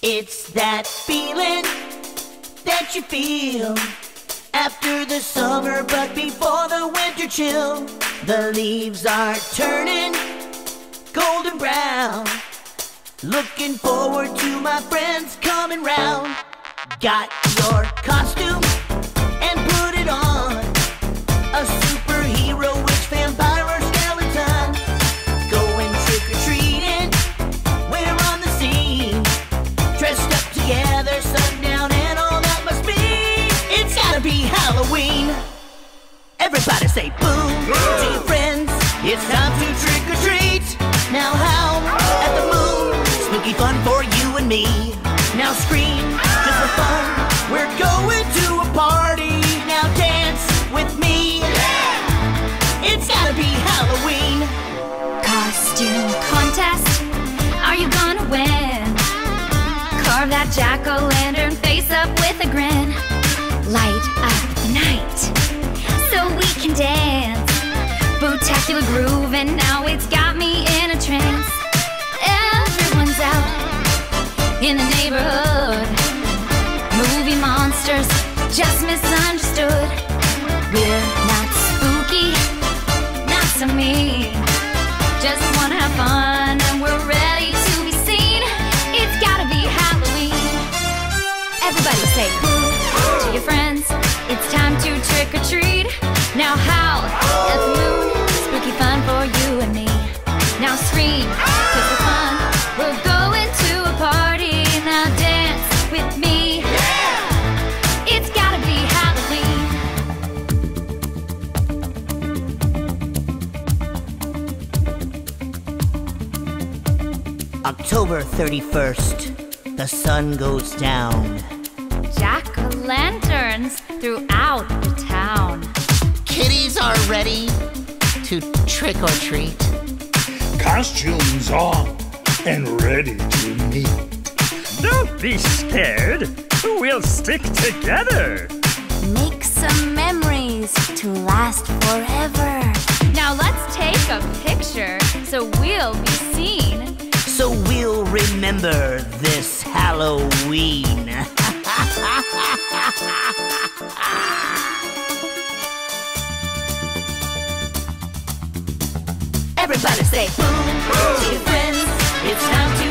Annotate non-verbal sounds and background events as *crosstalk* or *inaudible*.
It's that feeling that you feel after the summer, but before the winter chill. The leaves are turning golden brown. Looking forward to my friends coming round. Got your costume Everybody say boo to your friends. It's time to trick or treat. Now howl at the moon. Spooky fun for you and me. Now scream just for fun. We're going to a party. Now dance with me. Yeah! It's gotta be Halloween. Costume contest. Are you gonna win? Carve that jack o' lantern face up with a grin. Light up night so we can dance. Bootacular groove, and now it's got me in a trance. Everyone's out in the neighborhood. Movie monsters just misunderstood. Now cause we're fun. We're going to a party. Now dance with me. It's gotta be Halloween. October 31st. The sun goes down. Jack o' lanterns throughout the town. Kitties are ready to trick or treat. Costumes on and ready to meet. Don't be scared. We'll stick together. Make some memories to last forever. Now let's take a picture so we'll be seen. So we'll remember this Halloween. *laughs* Everybody say boom to your friends. It's time to